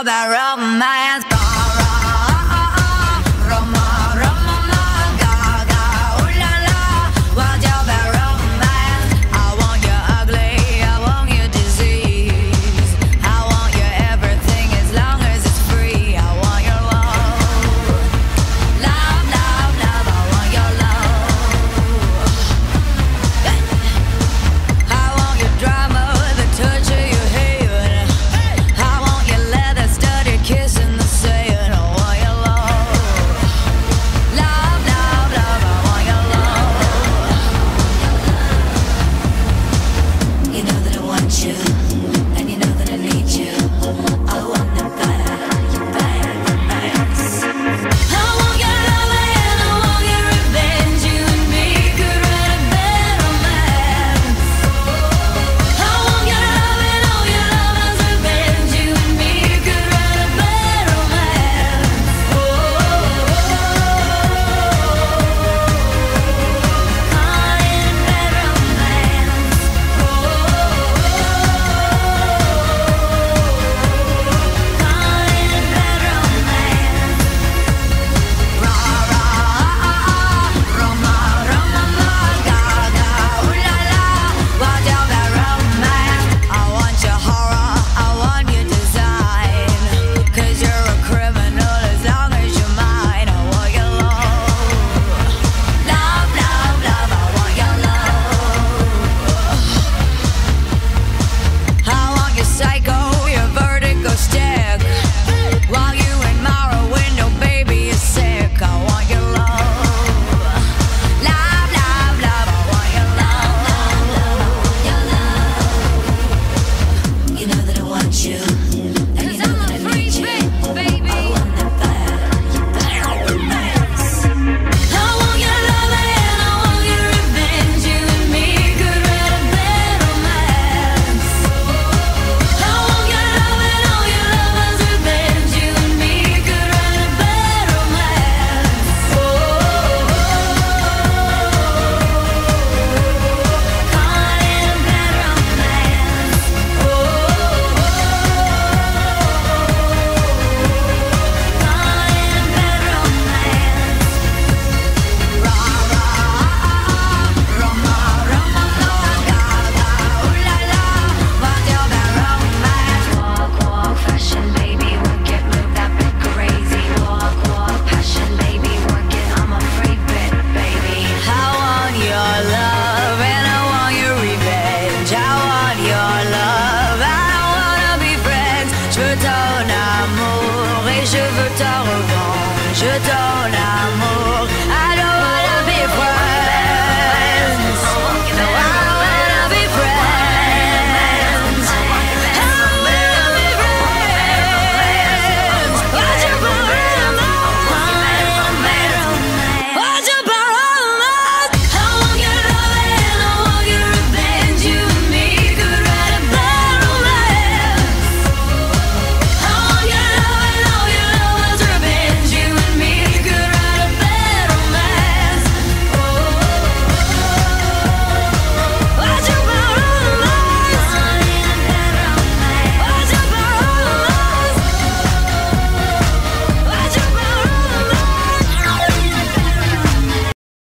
about romance. Je donne amour et je veux te revendre. Je donne amour.